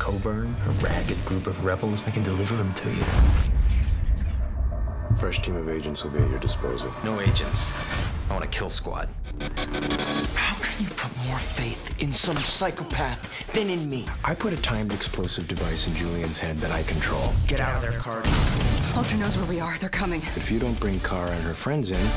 Coburn, a ragged group of rebels, I can deliver them to you. Fresh team of agents will be at your disposal. No agents. I want a kill squad. How can you put more faith in some psychopath than in me? I put a timed explosive device in Julian's head that I control. Get out of there, Carter. Ultra knows where we are. They're coming. If you don't bring Cara and her friends in,